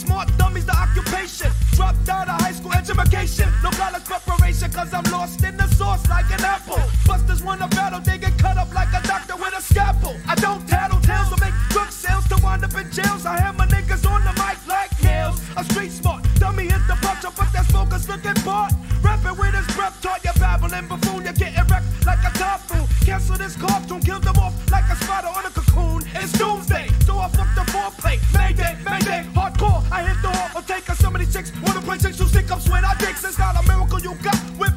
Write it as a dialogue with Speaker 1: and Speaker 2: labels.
Speaker 1: Smart dummies, the occupation. Dropped out of high school education. No college preparation, cause I'm lost in the sauce like an apple. Busters wanna battle, they get cut up like a doctor with a scalpel. I don't tattle tales or make drug sales to wind up in jails. I have my niggas on the mic like nails. A street smart dummy hit the puncher, but that smoker's looking part. Rapping with his breath, taught you babbling buffoon. you got with